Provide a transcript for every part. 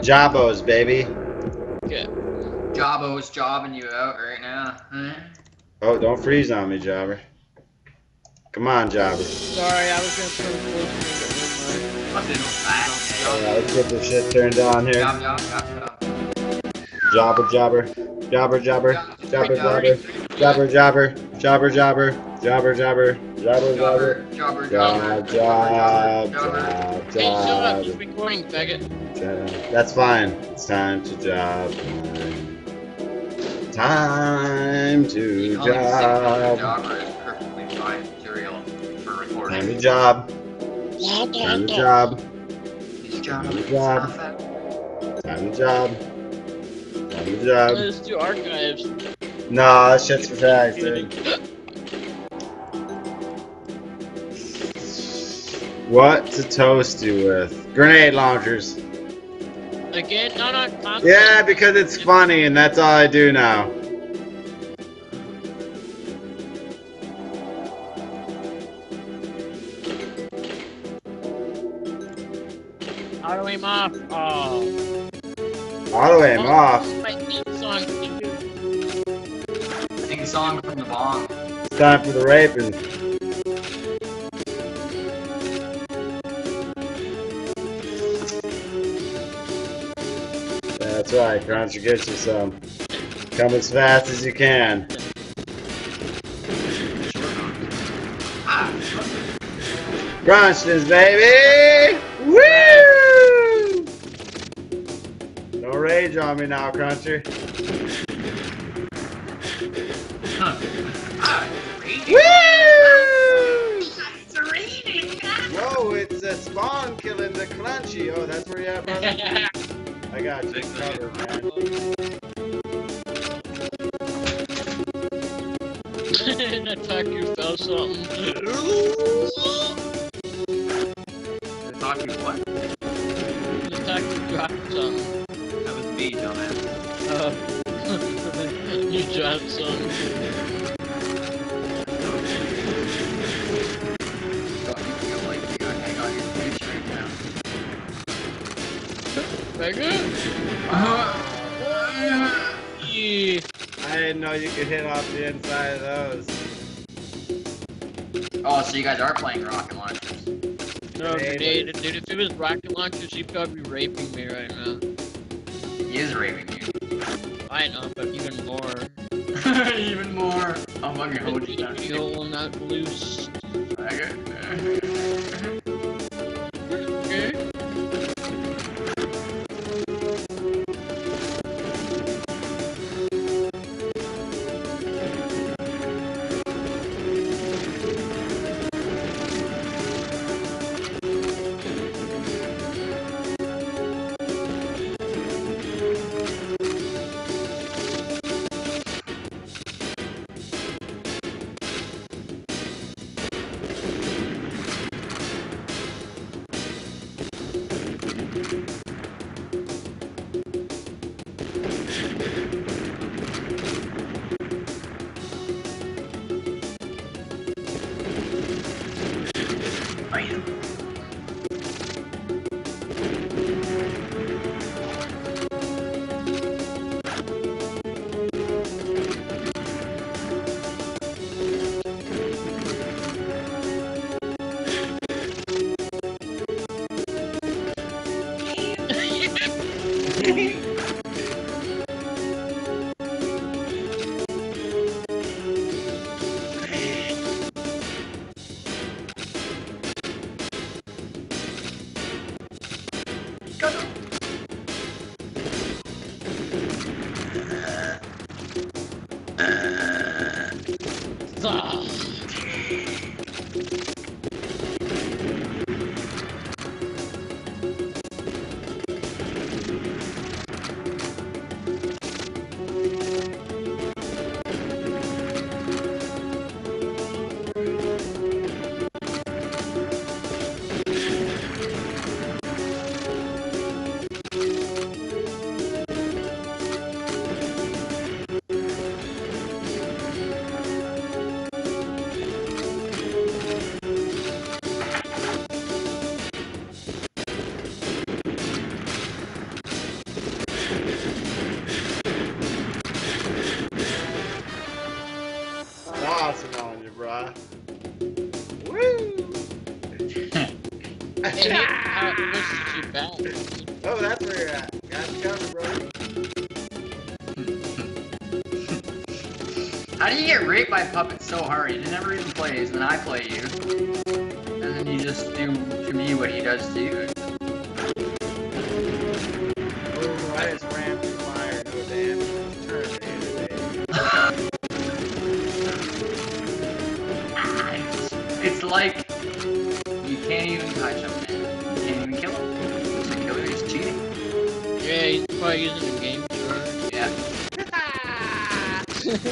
Jabos, baby. Good. Jabbo's jobbing you out right now. huh? Oh, don't freeze on me, Jobber. Come on, Jobber. Sorry, I was gonna put a I don't let's get this shit turned on here. Job, job, job, jobber, jobber. Jobber, jobber. Jobber, jobber. Jobber, jobber. Jobber, jobber jobber, jobber, jobber, jobber, jobber, Jobber, jobber, job, jobber. job, Jobber. job, Hey, shut up, job, just recording, faggot. That's fine. It's time to job. Time to job. jobber is perfectly fine material for Time to job. Time to job. His job Good is job. Time to job. Time to job. Let's do archives. Nah, that shit's for fags, dude. What to toast you with? Grenade launchers. Again, no, no, I'm Yeah, because it's funny and that's all I do now. Auto aim off. Oh. Auto aim oh, off. My theme song. Sing song from the bomb. It's time for the raping. That's right, Crunch, you get you some. Come as fast as you can. Crunches, baby! Woo! No rage on me now, Cruncher. Woo! It's. Whoa, it's a spawn killing the Crunchy. Oh, that's where you at, brother? I got you covered, man. Attack you fell something. Talk to what? Attack you dropped something. That was me, dumbass. Uh, you dropped something. Faggot? Uh, Yeah. I didn't know you could hit off the inside of those. Oh, so you guys are playing rocket launchers. No, dude, dude, if it was rocket launchers, he'd probably be raping me right now. He is raping you. I know, but even more. Even more. I'm fucking hold you down. You will not loose. Okay. Okay? Raped by puppets so hard? He never even plays, and then I play you. And then you just do to me what he does to you. It's like you can't even touch him. You can't even kill him. Kill him, he's cheating. Yeah, he's probably using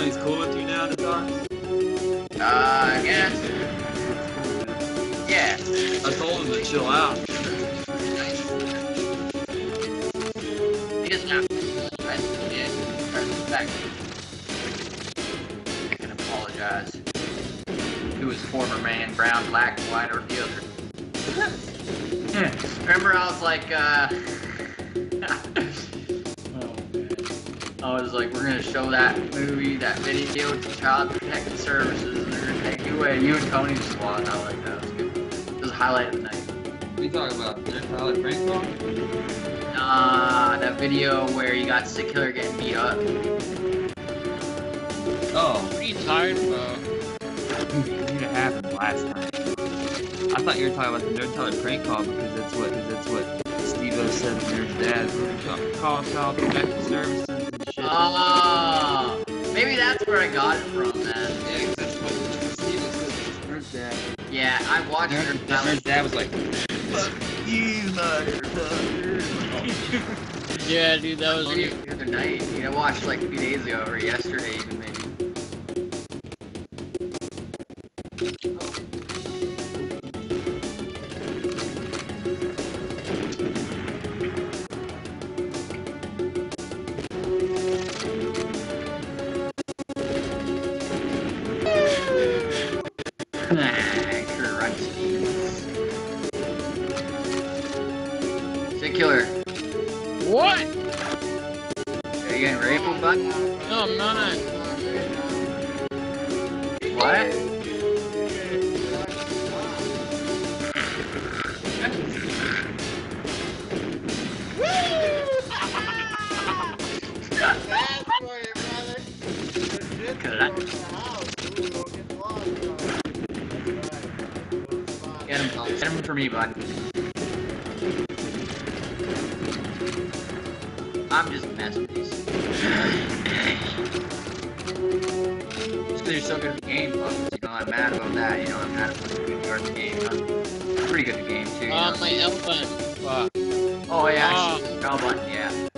Tony's cool with you now, docs? Uh, I guess. Yeah. I told him to chill out. He doesn't have to. Right? Yeah. Respect. I can apologize to his former man, brown, black, white, or the other. Remember, I was like, uh. I was like, we're gonna show that movie, that video to Child Protective Services, and they're gonna take you away. You and Tony squad. I like that. It was good. It was a highlight of the night. What are you talking about? That pilot prank call? Uh, that video where you got Sick Killer getting beat up. Oh, are you tired bro? it happened last night. I thought you were talking about the Nerd Teller prank call because that's what that's what Steve-O said to Nerd's dad. Call child protective services and shit. Oh, maybe that's where I got it from, man. yeah, 'cause that's what Steve-O said to Nerd's dad. Yeah, I watched Nerd, her. Nerd's dad was like, "Fuck you, motherfucker." Yeah, dude, that was the other night. You know, I watched like a few days ago or yesterday, even maybe. Get me, bud. I'm just messing with these. Just because you're so good at the game, folks. You know, I'm mad about that. You know, I'm mad about you are at the game. I'm pretty good at the game, too. Oh, know? my L button. Fuck. Oh, yeah. Ah. L button, yeah.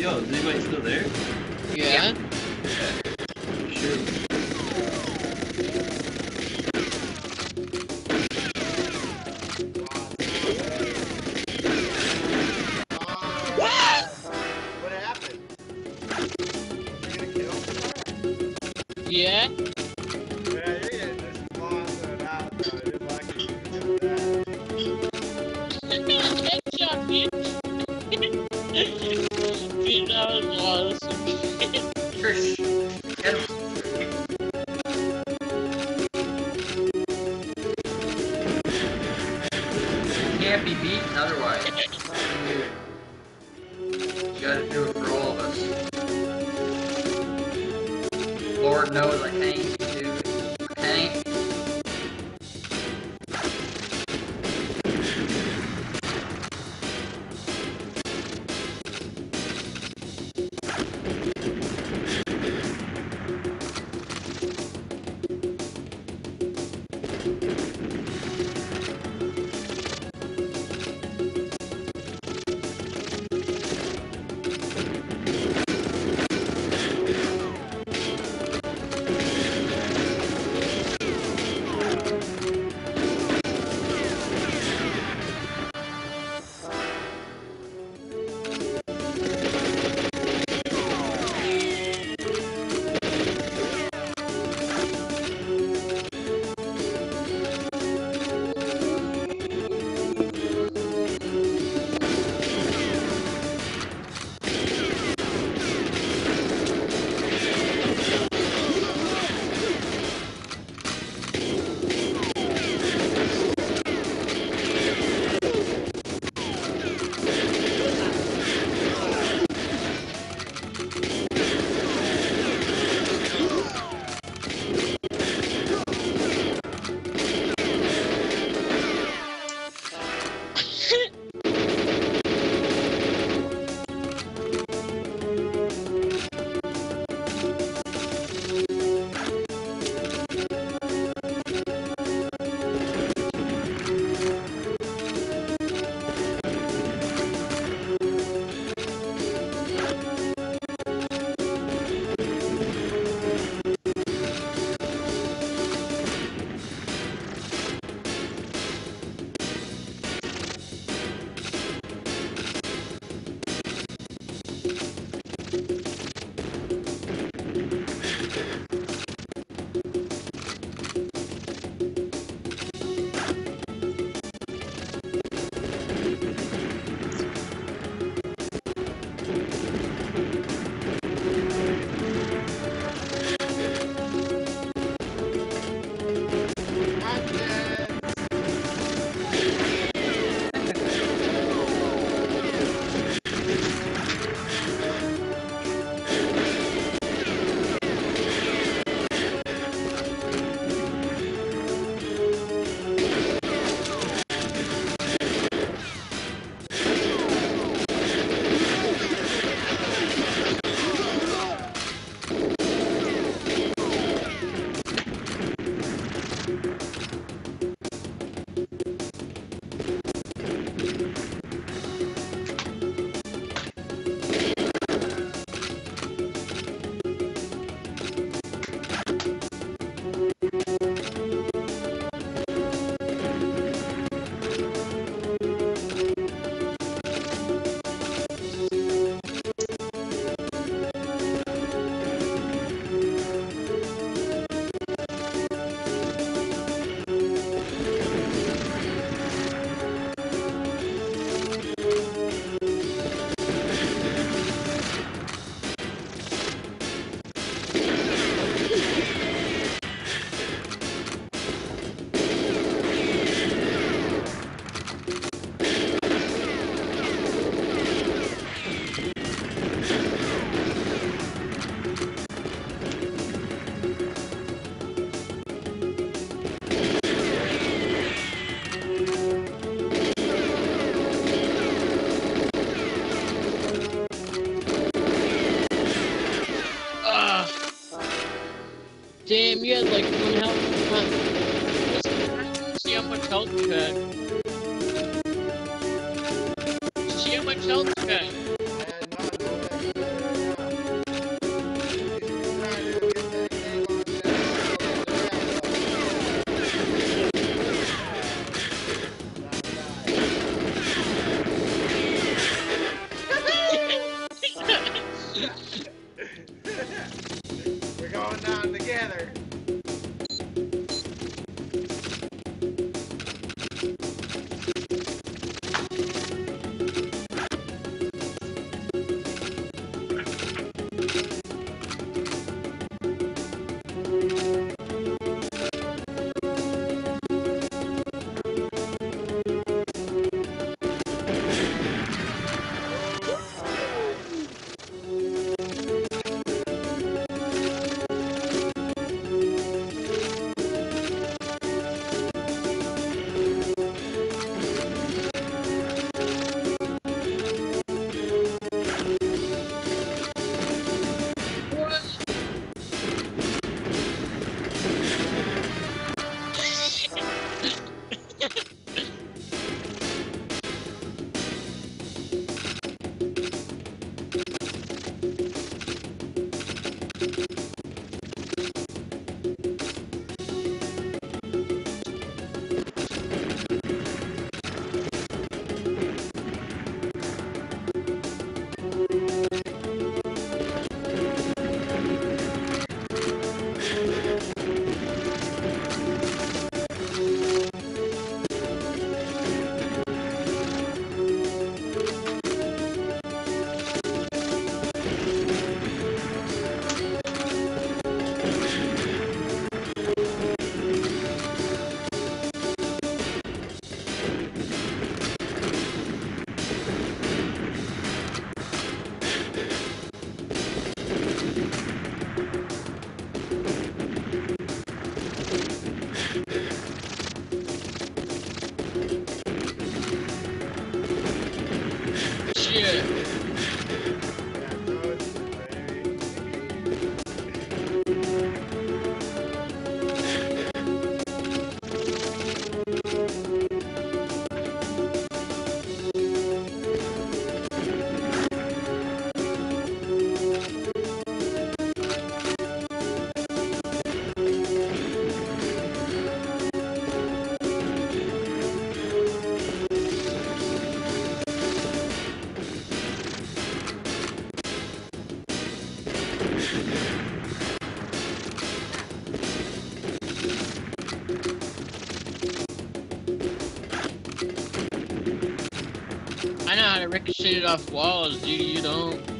Yo, is anybody still there? Yeah. yeah. Sure. Lord knows I can't. Damn, you had like one health. See how much health you had. See how much health know how to ricochet it off walls, dude. You don't.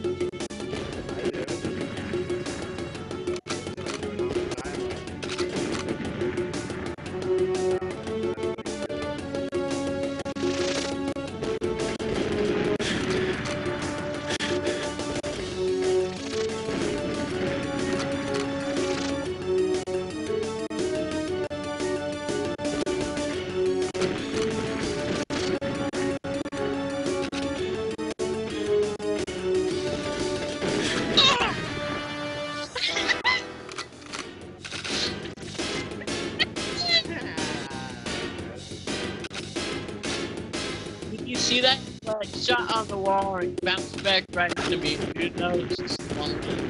see that? Like shot on the wall and bounce back right into me. You know, it's just one. thing.